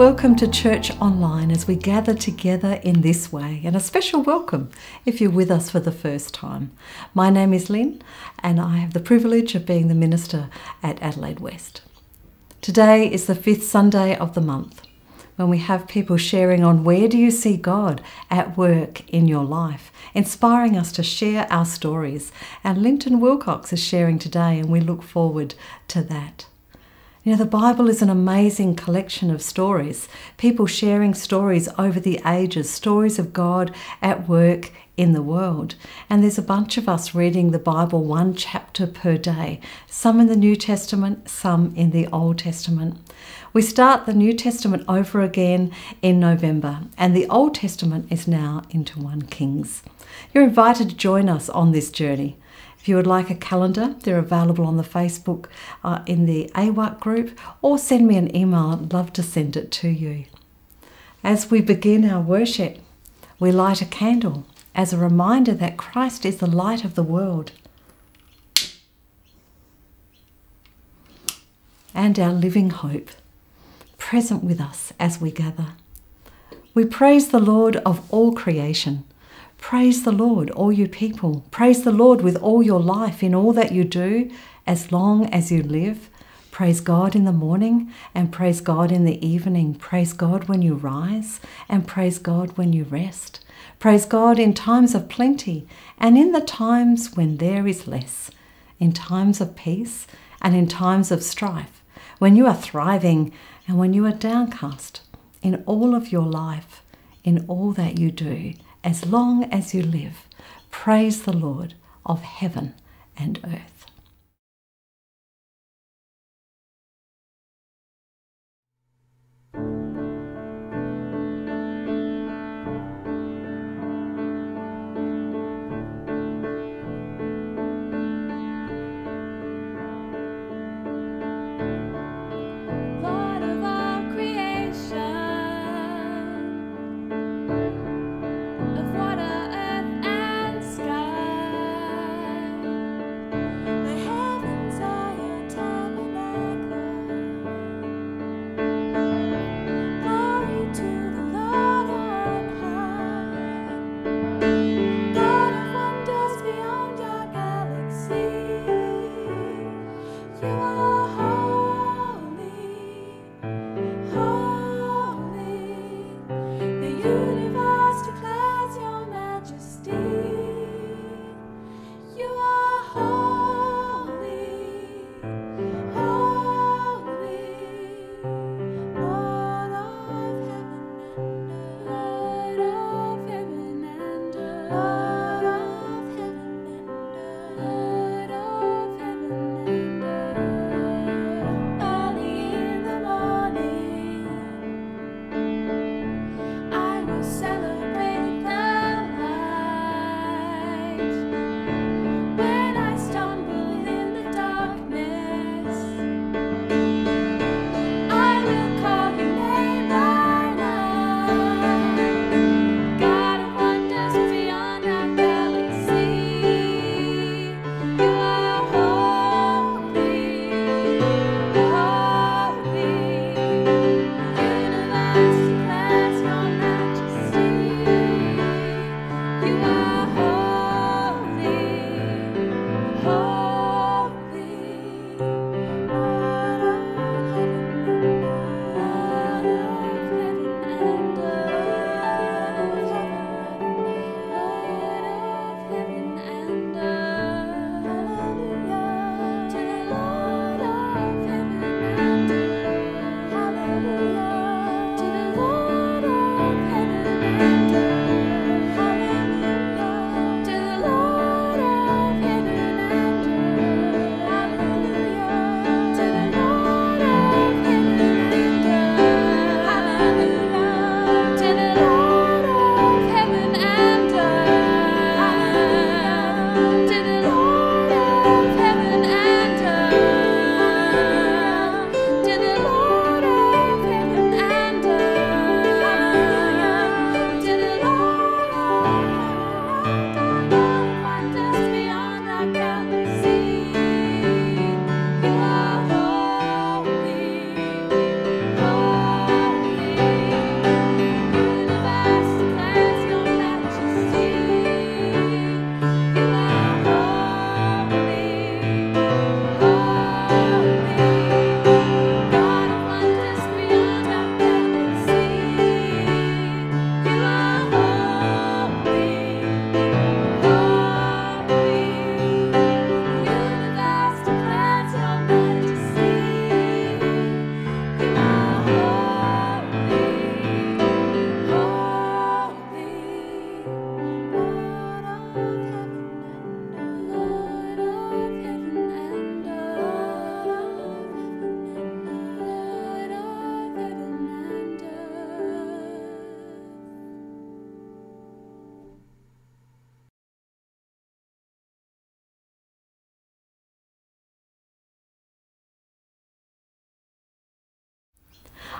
Welcome to Church Online as we gather together in this way, and a special welcome if you're with us for the first time. My name is Lynn, and I have the privilege of being the minister at Adelaide West. Today is the fifth Sunday of the month when we have people sharing on where do you see God at work in your life, inspiring us to share our stories. And Linton Wilcox is sharing today, and we look forward to that. You know, the Bible is an amazing collection of stories, people sharing stories over the ages, stories of God at work in the world. And there's a bunch of us reading the Bible one chapter per day, some in the New Testament, some in the Old Testament. We start the New Testament over again in November, and the Old Testament is now into 1 Kings. You're invited to join us on this journey. If you would like a calendar, they're available on the Facebook uh, in the AWAC group, or send me an email. I'd love to send it to you. As we begin our worship, we light a candle as a reminder that Christ is the light of the world and our living hope, present with us as we gather. We praise the Lord of all creation Praise the Lord, all you people. Praise the Lord with all your life in all that you do, as long as you live. Praise God in the morning and praise God in the evening. Praise God when you rise and praise God when you rest. Praise God in times of plenty and in the times when there is less, in times of peace and in times of strife, when you are thriving and when you are downcast, in all of your life, in all that you do as long as you live. Praise the Lord of heaven and earth.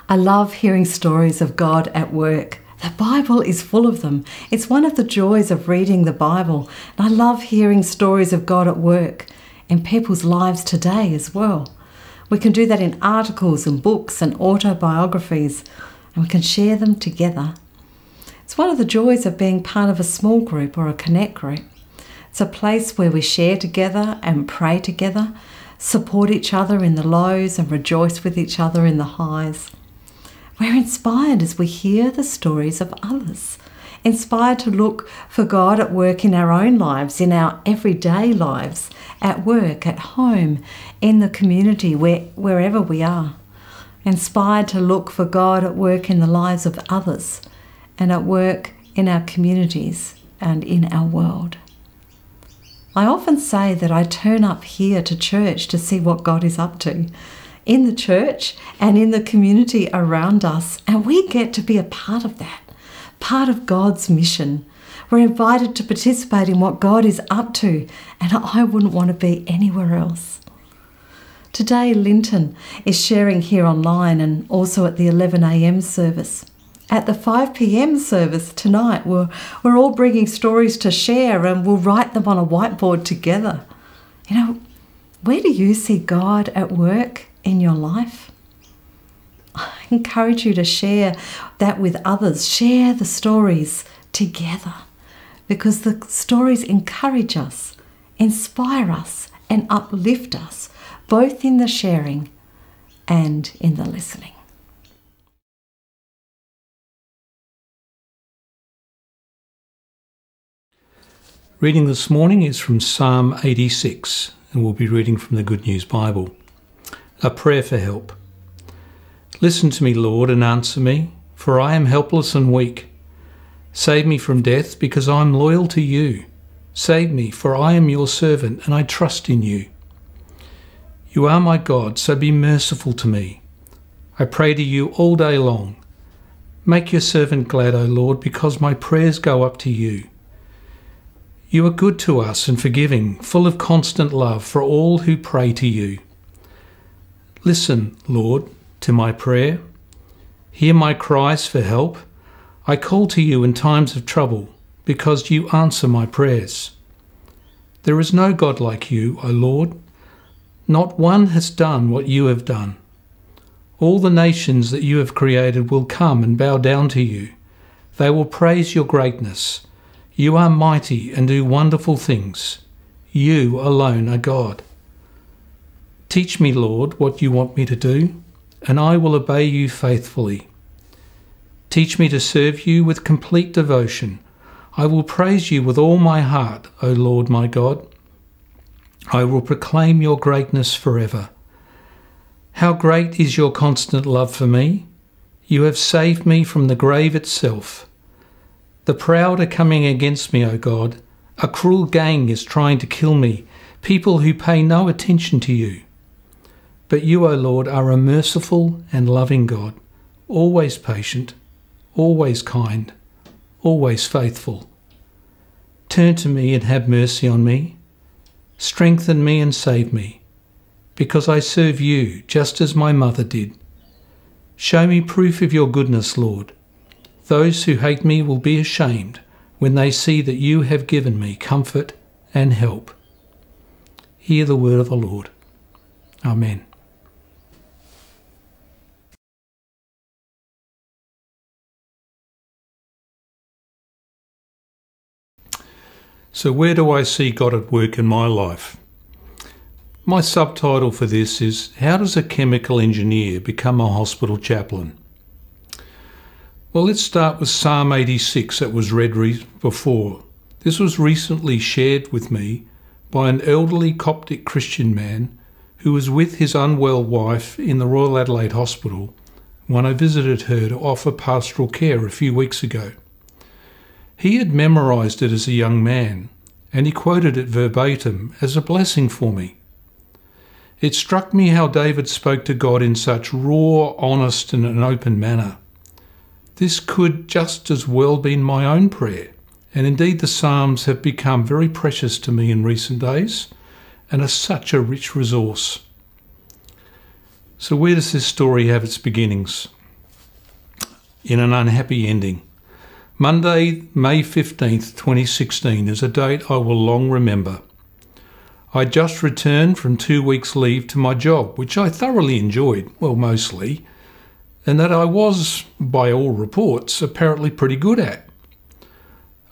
I love hearing stories of God at work. The Bible is full of them. It's one of the joys of reading the Bible. And I love hearing stories of God at work in people's lives today as well. We can do that in articles and books and autobiographies, and we can share them together. It's one of the joys of being part of a small group or a connect group. It's a place where we share together and pray together, support each other in the lows, and rejoice with each other in the highs. We're inspired as we hear the stories of others, inspired to look for God at work in our own lives, in our everyday lives, at work, at home, in the community, where, wherever we are. Inspired to look for God at work in the lives of others and at work in our communities and in our world. I often say that I turn up here to church to see what God is up to in the church and in the community around us, and we get to be a part of that, part of God's mission. We're invited to participate in what God is up to, and I wouldn't want to be anywhere else. Today, Linton is sharing here online and also at the 11am service. At the 5pm service tonight, we're, we're all bringing stories to share and we'll write them on a whiteboard together. You know, where do you see God at work in your life? I encourage you to share that with others. Share the stories together because the stories encourage us, inspire us, and uplift us, both in the sharing and in the listening. Reading this morning is from Psalm 86, and we'll be reading from the Good News Bible. A prayer for help. Listen to me, Lord, and answer me, for I am helpless and weak. Save me from death, because I am loyal to you. Save me, for I am your servant, and I trust in you. You are my God, so be merciful to me. I pray to you all day long. Make your servant glad, O Lord, because my prayers go up to you. You are good to us and forgiving, full of constant love for all who pray to you. Listen, Lord, to my prayer. Hear my cries for help. I call to you in times of trouble, because you answer my prayers. There is no God like you, O Lord. Not one has done what you have done. All the nations that you have created will come and bow down to you. They will praise your greatness you are mighty and do wonderful things. You alone are God. Teach me, Lord, what you want me to do, and I will obey you faithfully. Teach me to serve you with complete devotion. I will praise you with all my heart, O Lord my God. I will proclaim your greatness forever. How great is your constant love for me! You have saved me from the grave itself. The proud are coming against me, O God. A cruel gang is trying to kill me, people who pay no attention to you. But you, O Lord, are a merciful and loving God, always patient, always kind, always faithful. Turn to me and have mercy on me. Strengthen me and save me, because I serve you just as my mother did. Show me proof of your goodness, Lord those who hate me will be ashamed when they see that you have given me comfort and help. Hear the word of the Lord. Amen. So, where do I see God at work in my life? My subtitle for this is How Does a Chemical Engineer Become a Hospital Chaplain? Well, let's start with Psalm 86 that was read re- before. This was recently shared with me by an elderly Coptic Christian man who was with his unwell wife in the Royal Adelaide Hospital when I visited her to offer pastoral care a few weeks ago. He had memorised it as a young man, and he quoted it verbatim as a blessing for me. It struck me how David spoke to God in such raw, honest, and an open manner. This could just as well been my own prayer, and indeed the Psalms have become very precious to me in recent days and are such a rich resource. So, where does this story have its beginnings? in an unhappy ending. Monday, May 15th, 2016 is a date I will long remember. I just returned from two weeks' leave to my job, which I thoroughly enjoyed, well, mostly, and that I was, by all reports, apparently pretty good at.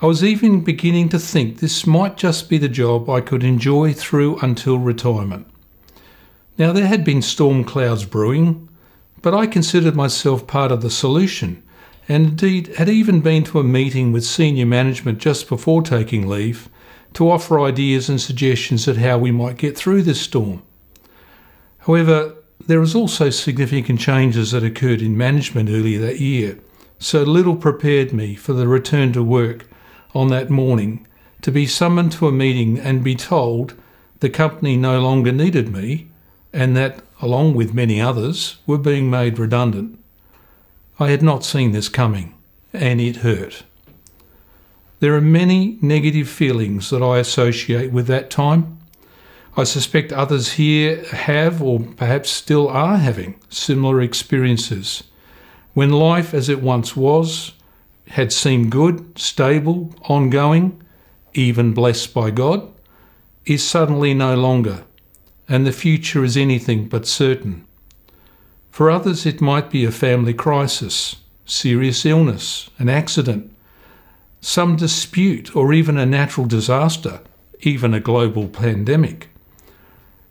I was even beginning to think this might just be the job I could enjoy through until retirement. Now, there had been storm clouds brewing, but I considered myself part of the solution, and indeed had even been to a meeting with senior management just before taking leave to offer ideas and suggestions at how we might get through this storm. However, there was also significant changes that occurred in management earlier that year, so little prepared me for the return to work on that morning to be summoned to a meeting and be told the company no longer needed me and that, along with many others, were being made redundant. I had not seen this coming, and it hurt. There are many negative feelings that I associate with that time. I suspect others here have, or perhaps still are having, similar experiences. When life as it once was had seemed good, stable, ongoing, even blessed by God, is suddenly no longer, and the future is anything but certain. For others, it might be a family crisis, serious illness, an accident, some dispute, or even a natural disaster, even a global pandemic.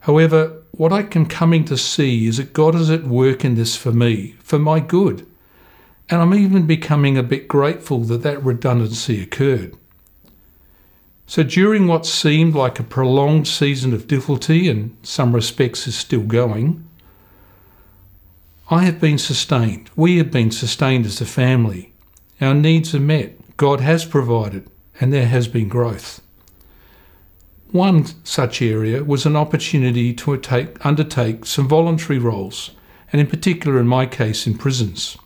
However, what I am coming to see is that God is at work in this for me, for my good and I'm even becoming a bit grateful that that redundancy occurred. So, during what seemed like a prolonged season of difficulty, and some respects is still going, I have been sustained. We have been sustained as a family. Our needs are met. God has provided, and there has been growth. One such area was an opportunity to take, undertake some voluntary roles, and in particular, in my case, in prisons.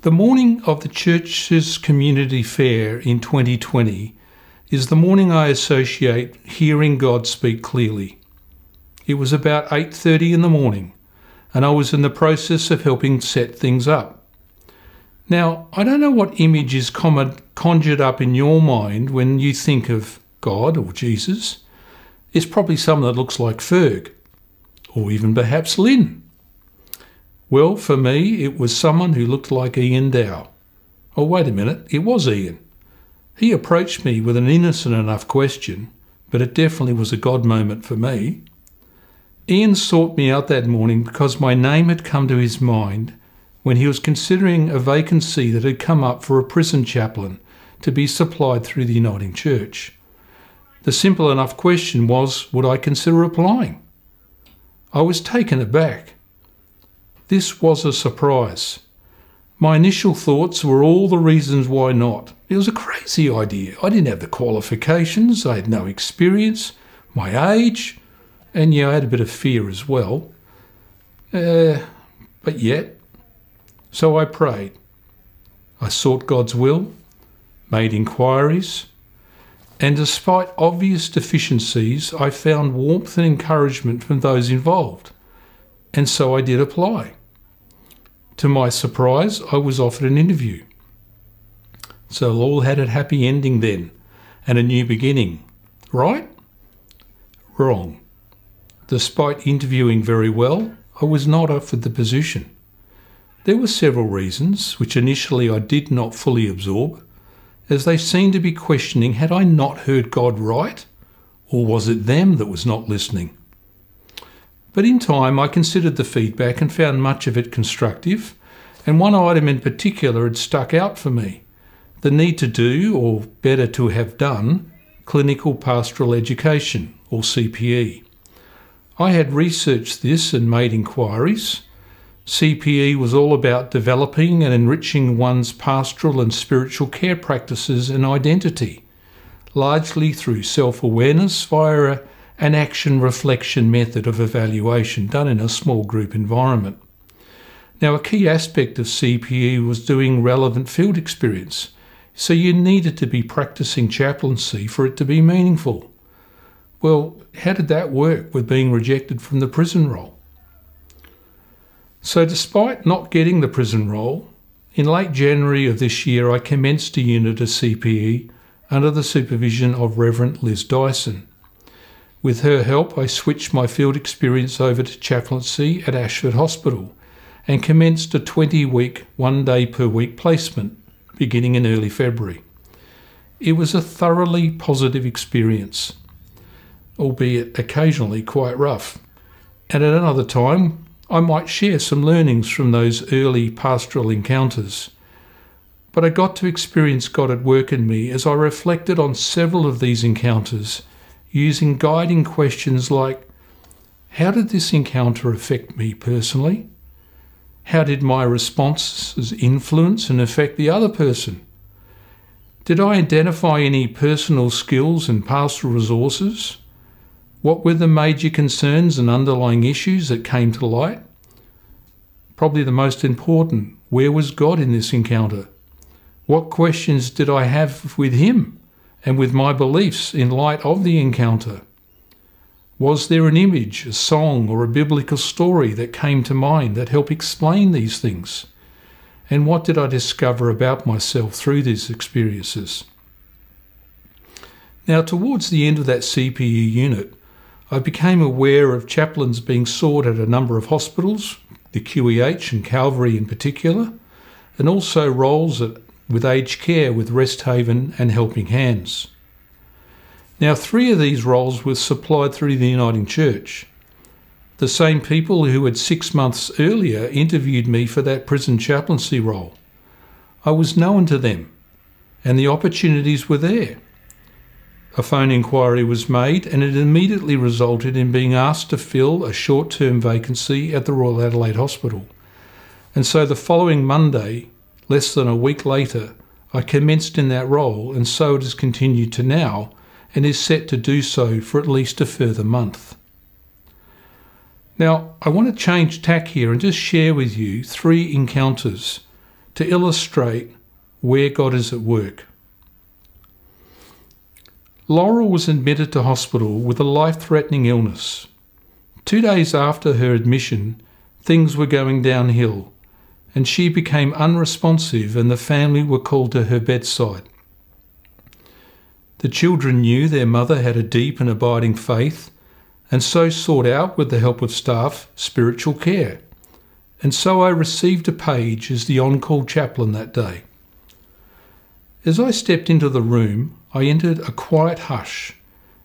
The morning of the church's community fair in 2020 is the morning I associate hearing God speak clearly. It was about 8:30 in the morning and I was in the process of helping set things up. Now, I don't know what image is conjured up in your mind when you think of God or Jesus. It's probably someone that looks like Ferg, or even perhaps Lynn. Well, for me, it was someone who looked like Ian Dow. Oh, wait a minute, it was Ian. He approached me with an innocent enough question, but it definitely was a God moment for me. Ian sought me out that morning because my name had come to his mind when he was considering a vacancy that had come up for a prison chaplain to be supplied through the Uniting Church. The simple enough question was would I consider applying? I was taken aback. This was a surprise. My initial thoughts were all the reasons why not. It was a crazy idea. I didn't have the qualifications, I had no experience, my age, and yeah, I had a bit of fear as well. Uh, but yet, so I prayed. I sought God's will, made inquiries, and despite obvious deficiencies, I found warmth and encouragement from those involved. And so I did apply. To my surprise, I was offered an interview. So all had a happy ending then, and a new beginning. Right? Wrong. Despite interviewing very well, I was not offered the position. There were several reasons, which initially I did not fully absorb, as they seemed to be questioning had I not heard God right, or was it them that was not listening? But in time, I considered the feedback and found much of it constructive, and one item in particular had stuck out for me the need to do, or better to have done, clinical pastoral education, or CPE. I had researched this and made inquiries. CPE was all about developing and enriching one's pastoral and spiritual care practices and identity, largely through self awareness via an action reflection method of evaluation done in a small group environment. Now, a key aspect of CPE was doing relevant field experience, so you needed to be practicing chaplaincy for it to be meaningful. Well, how did that work with being rejected from the prison role? So, despite not getting the prison role, in late January of this year I commenced a unit of CPE under the supervision of Reverend Liz Dyson. With her help, I switched my field experience over to chaplaincy at Ashford Hospital and commenced a 20 week, one day per week placement beginning in early February. It was a thoroughly positive experience, albeit occasionally quite rough. And at another time, I might share some learnings from those early pastoral encounters. But I got to experience God at work in me as I reflected on several of these encounters using guiding questions like How did this encounter affect me personally? How did my responses influence and affect the other person? Did I identify any personal skills and pastoral resources? What were the major concerns and underlying issues that came to light? Probably the most important where was God in this encounter? What questions did I have with Him? and with my beliefs in light of the encounter? Was there an image, a song, or a biblical story that came to mind that helped explain these things? And what did I discover about myself through these experiences? Now, towards the end of that CPE unit, I became aware of chaplains being sought at a number of hospitals, the QEH and Calvary in particular, and also roles at with aged care with Resthaven and Helping Hands. Now, three of these roles were supplied through the Uniting Church. The same people who had six months earlier interviewed me for that prison chaplaincy role. I was known to them, and the opportunities were there. A phone inquiry was made, and it immediately resulted in being asked to fill a short term vacancy at the Royal Adelaide Hospital. And so the following Monday, Less than a week later, I commenced in that role, and so it has continued to now, and is set to do so for at least a further month. Now, I want to change tack here and just share with you three encounters to illustrate where God is at work. Laurel was admitted to hospital with a life threatening illness. Two days after her admission, things were going downhill and she became unresponsive, and the family were called to her bedside. The children knew their mother had a deep and abiding faith, and so sought out, with the help of staff, spiritual care. And so I received a page as the on call chaplain that day. As I stepped into the room, I entered a quiet hush.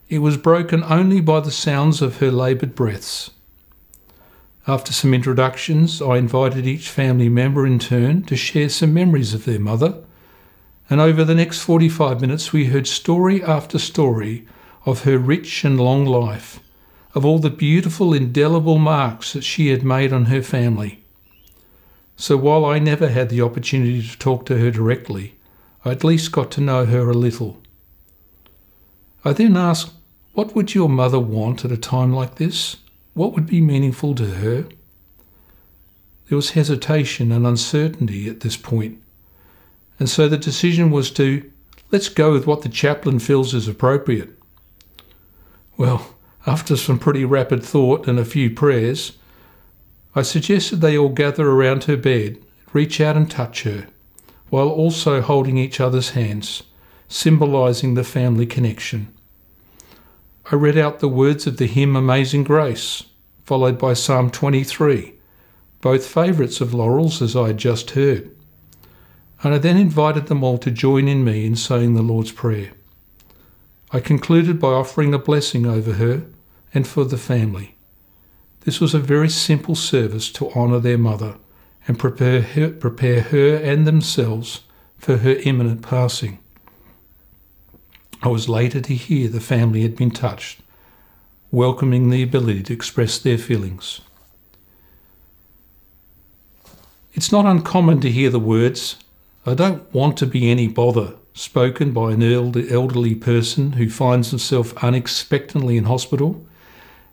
It was broken only by the sounds of her laboured breaths. After some introductions, I invited each family member in turn to share some memories of their mother, and over the next 45 minutes we heard story after story of her rich and long life, of all the beautiful, indelible marks that she had made on her family. So while I never had the opportunity to talk to her directly, I at least got to know her a little. I then asked, What would your mother want at a time like this? What would be meaningful to her? There was hesitation and uncertainty at this point, and so the decision was to let's go with what the chaplain feels is appropriate. Well, after some pretty rapid thought and a few prayers, I suggested they all gather around her bed, reach out and touch her, while also holding each other's hands, symbolising the family connection. I read out the words of the hymn Amazing Grace, followed by Psalm 23, both favourites of Laurel's as I had just heard. And I then invited them all to join in me in saying the Lord's Prayer. I concluded by offering a blessing over her and for the family. This was a very simple service to honour their mother and prepare her, prepare her and themselves for her imminent passing. I was later to hear the family had been touched, welcoming the ability to express their feelings. It's not uncommon to hear the words, I don't want to be any bother, spoken by an elderly person who finds himself unexpectedly in hospital,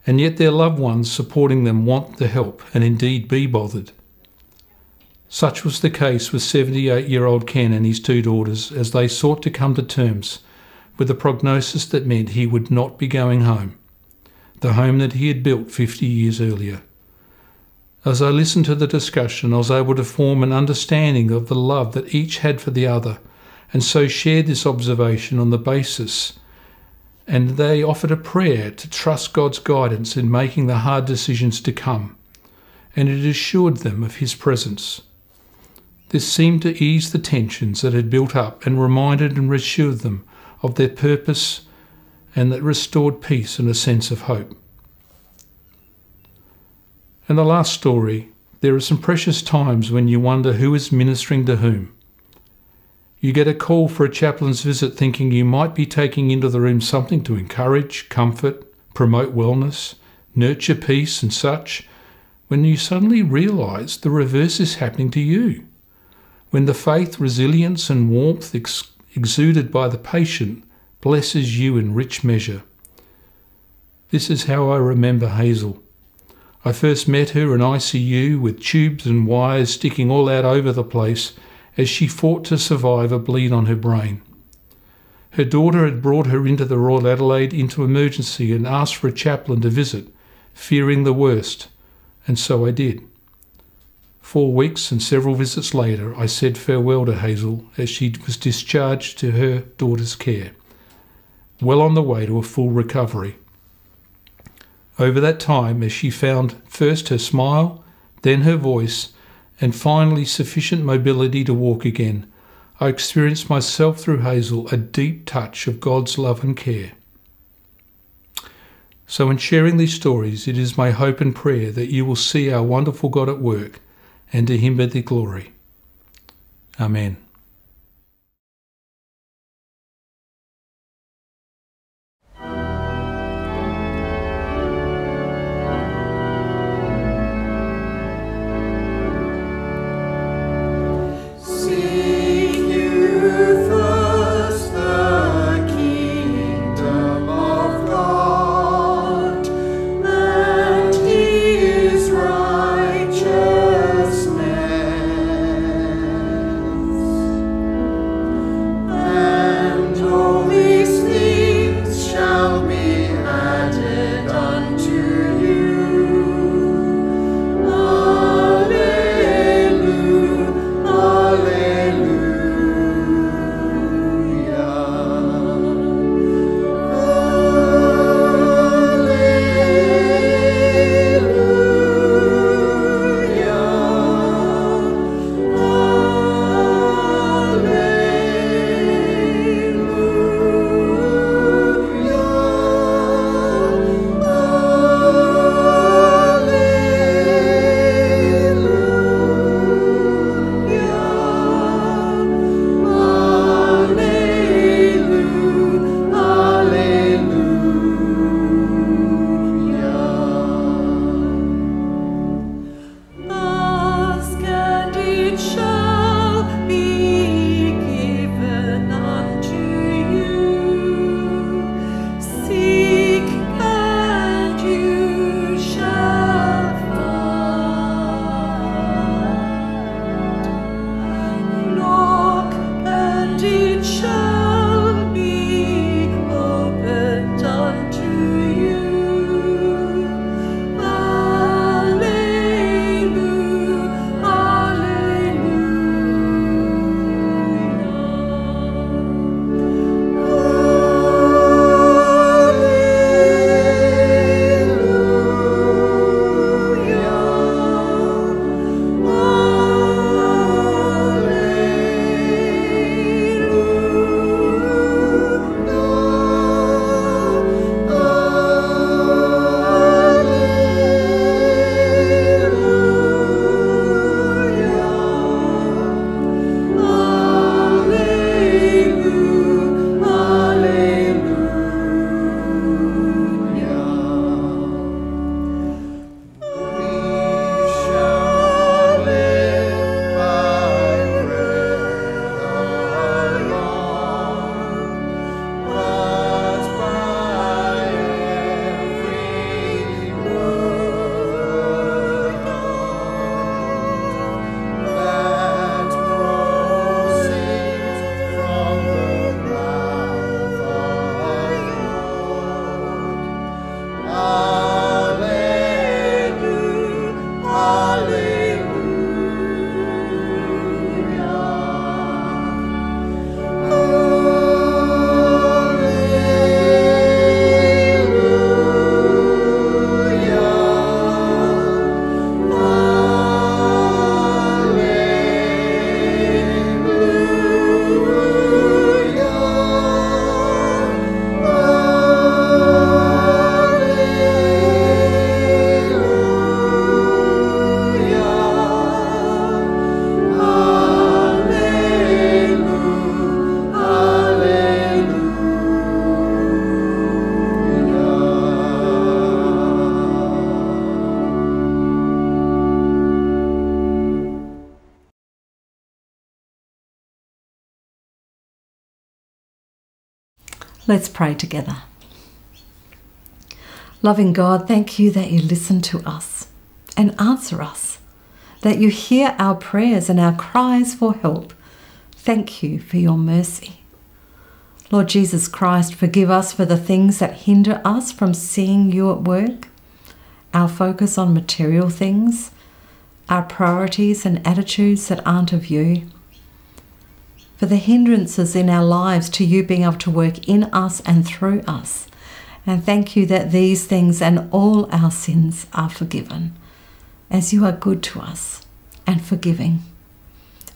and yet their loved ones supporting them want the help and indeed be bothered. Such was the case with 78 year old Ken and his two daughters as they sought to come to terms with a prognosis that meant he would not be going home, the home that he had built 50 years earlier. As I listened to the discussion, I was able to form an understanding of the love that each had for the other, and so shared this observation on the basis. And they offered a prayer to trust God's guidance in making the hard decisions to come, and it assured them of His presence. This seemed to ease the tensions that had built up and reminded and reassured them of their purpose and that restored peace and a sense of hope. And the last story there are some precious times when you wonder who is ministering to whom. You get a call for a chaplain's visit thinking you might be taking into the room something to encourage, comfort, promote wellness, nurture peace, and such, when you suddenly realise the reverse is happening to you. When the faith, resilience, and warmth ex- exuded by the patient blesses you in rich measure. This is how I remember Hazel. I first met her in ICU with tubes and wires sticking all out over the place as she fought to survive a bleed on her brain. Her daughter had brought her into the Royal Adelaide into emergency and asked for a chaplain to visit, fearing the worst, and so I did. Four weeks and several visits later, I said farewell to Hazel as she was discharged to her daughter's care, well on the way to a full recovery. Over that time, as she found first her smile, then her voice, and finally sufficient mobility to walk again, I experienced myself through Hazel a deep touch of God's love and care. So, in sharing these stories, it is my hope and prayer that you will see our wonderful God at work, and to Him be the glory. Amen. Let's pray together. Loving God, thank you that you listen to us and answer us, that you hear our prayers and our cries for help. Thank you for your mercy. Lord Jesus Christ, forgive us for the things that hinder us from seeing you at work, our focus on material things, our priorities and attitudes that aren't of you, for the hindrances in our lives to you being able to work in us and through us. And thank you that these things and all our sins are forgiven, as you are good to us and forgiving,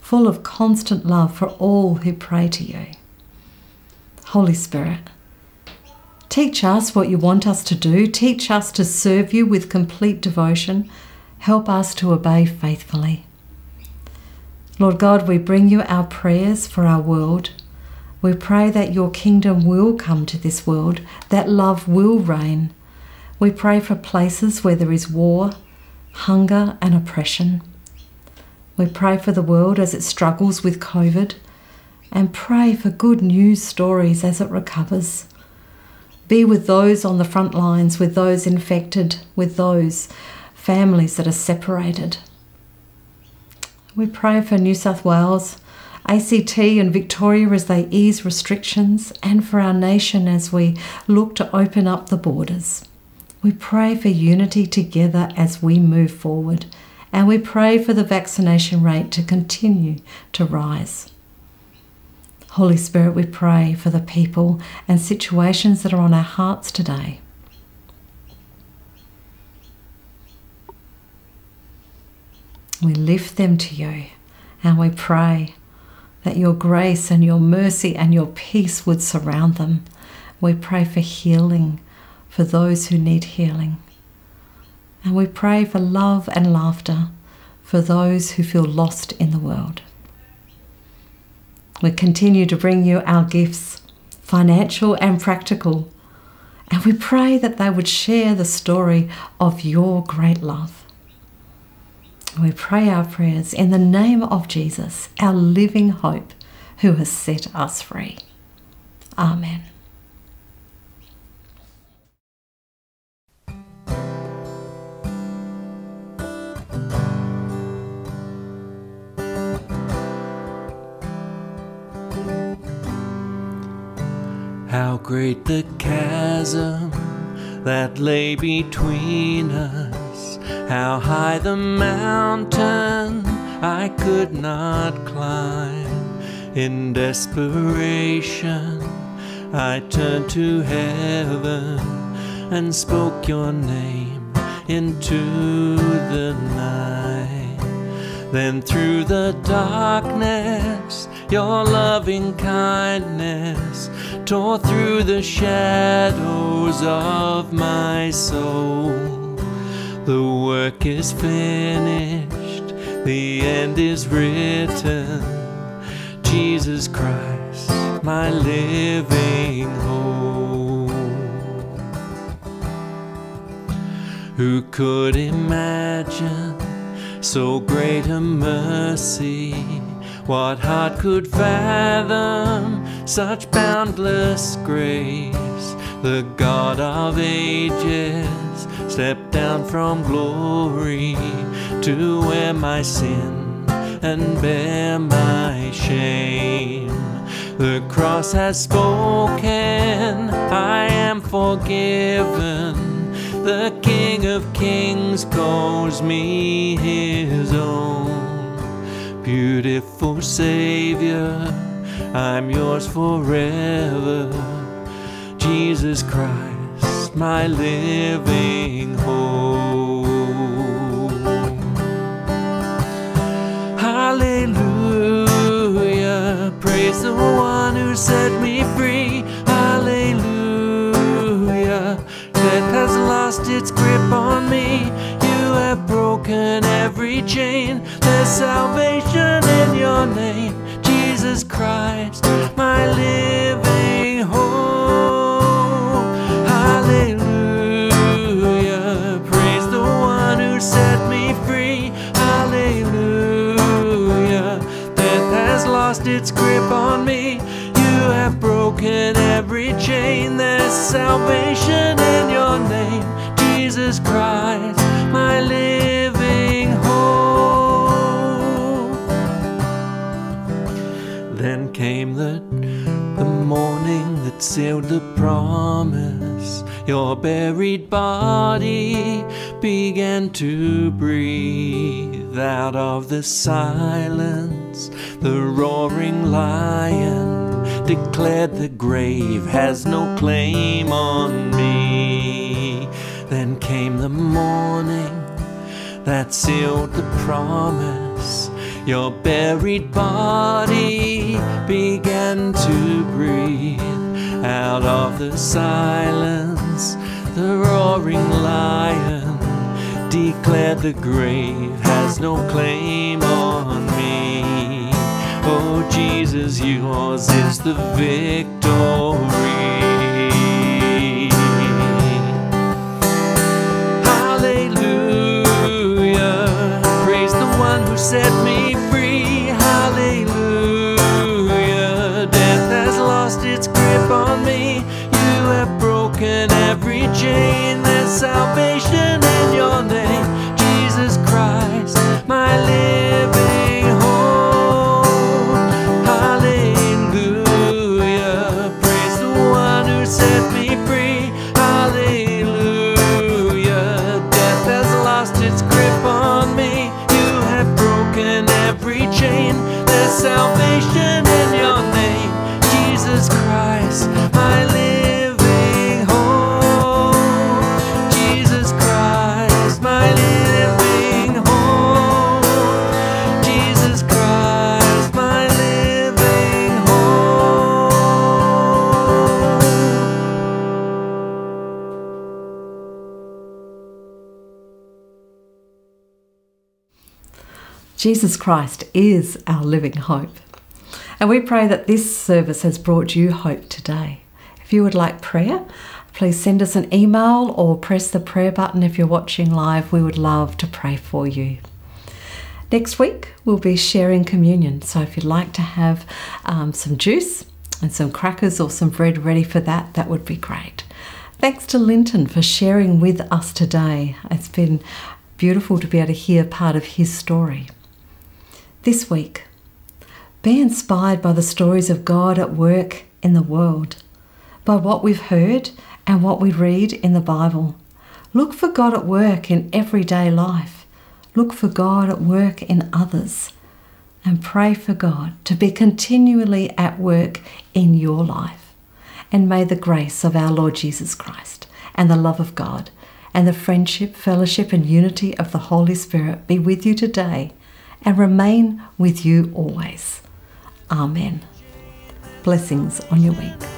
full of constant love for all who pray to you. Holy Spirit, teach us what you want us to do. Teach us to serve you with complete devotion. Help us to obey faithfully. Lord God, we bring you our prayers for our world. We pray that your kingdom will come to this world, that love will reign. We pray for places where there is war, hunger, and oppression. We pray for the world as it struggles with COVID and pray for good news stories as it recovers. Be with those on the front lines, with those infected, with those families that are separated. We pray for New South Wales, ACT, and Victoria as they ease restrictions, and for our nation as we look to open up the borders. We pray for unity together as we move forward, and we pray for the vaccination rate to continue to rise. Holy Spirit, we pray for the people and situations that are on our hearts today. We lift them to you and we pray that your grace and your mercy and your peace would surround them. We pray for healing for those who need healing. And we pray for love and laughter for those who feel lost in the world. We continue to bring you our gifts, financial and practical, and we pray that they would share the story of your great love. We pray our prayers in the name of Jesus, our living hope, who has set us free. Amen. How great the chasm that lay between us, how high the mountain I could not climb. In desperation, I turned to heaven and spoke your name into the night. Then through the darkness, your loving kindness tore through the shadows of my soul. The work is finished, the end is written. Jesus Christ, my living hope. Who could imagine so great a mercy? What heart could fathom such boundless grace? The God of ages stepped down from glory to wear my sin and bear my shame. The cross has spoken, I am forgiven. The King of Kings calls me his own. Beautiful Savior, I'm yours forever. Jesus Christ, my living hope. Hallelujah, praise the one who set me free. Hallelujah, death has lost its grip on me. You have broken every chain. There's salvation in your name, Jesus Christ, my living its grip on me. You have broken every chain. There's salvation in your name, Jesus Christ, my living hope. Then came the, the morning that sealed the promise. Your buried body began to breathe out of the silence. The roaring lion declared the grave has no claim on me. Then came the morning that sealed the promise. Your buried body began to breathe out of the silence. The roaring lion declared the grave has no claim on Jesus, yours is the victory. Hallelujah. Praise the one who set me free. Hallelujah. Death has lost its grip on me. You have broken every chain. There's salvation Jesus Christ is our living hope. And we pray that this service has brought you hope today. If you would like prayer, please send us an email or press the prayer button if you're watching live. We would love to pray for you. Next week, we'll be sharing communion. So if you'd like to have um, some juice and some crackers or some bread ready for that, that would be great. Thanks to Linton for sharing with us today. It's been beautiful to be able to hear part of his story. This week, be inspired by the stories of God at work in the world, by what we've heard and what we read in the Bible. Look for God at work in everyday life. Look for God at work in others. And pray for God to be continually at work in your life. And may the grace of our Lord Jesus Christ and the love of God and the friendship, fellowship, and unity of the Holy Spirit be with you today and remain with you always. Amen. Blessings on your week.